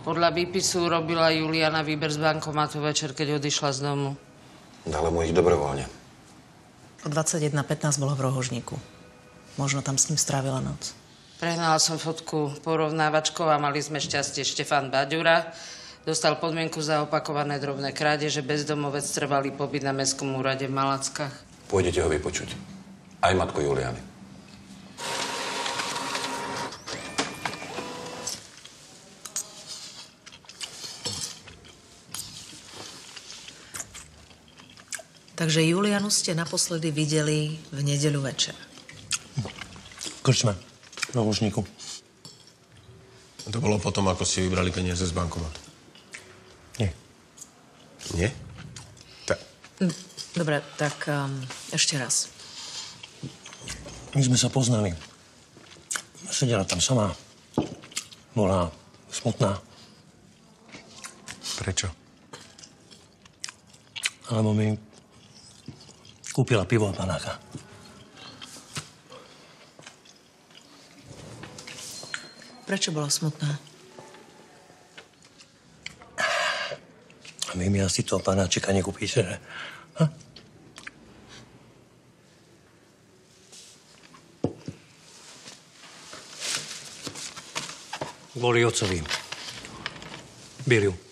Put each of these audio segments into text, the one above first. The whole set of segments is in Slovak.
Podľa výpisu robila Juliana výber z bankomatu večer, keď odišla z domu. Dala mu ich dobrovoľne. O 21.15 bola v rohožníku. Možno tam s ním strávila noc. Prehnala som fotku porovnávačkou a mali sme šťastie Štefan Baďura. Dostal podmienku za opakované drobné krádeže, bezdomovec, trvalý pobyt na Mestskom úrade v Malackách. Pôjdete ho vypočuť. Aj matku Juliany. Takže Julianu ste naposledy videli v nedeľu večer. Krčme. V rohožníku. To bolo potom, ako ste vybrali peniaze z bankomatu. Nie. Nie? Tak, Dobre, tak um, ešte raz. My sme sa poznali. Sedela tam sama. Bola smutná. prečo? Alebo mi kúpila pivo a panáka. Prečo bola smutná? A vy mi asi toho panáčika nekúpíte, že? Ha? Kvôli otcovi. Biliu.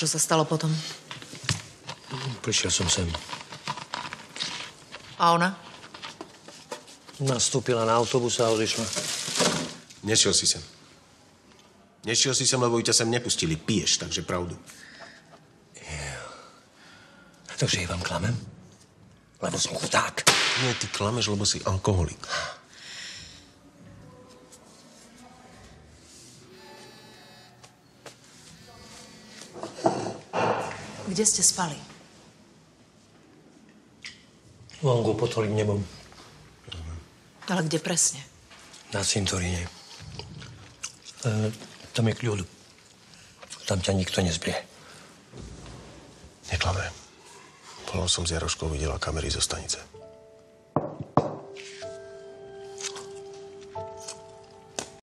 Čo sa stalo potom? Prišiel som sem. A ona? Nastúpila na autobus a odišla. Nešiel si sem. Nešiel si sem, lebo ťa sem nepustili. Piješ, takže pravdu. Takže jej vám klamem? Lebo som chudák. Nie, ty klameš, lebo si alkoholik. Kde ste spali? Vonku pod holým nebom. Ale kde presne? Na cintoríne. E, tam je kľud. Tam ťa nikto nezbrie. Neklame. Volal som s Jaroškou, videla kamery zo stanice.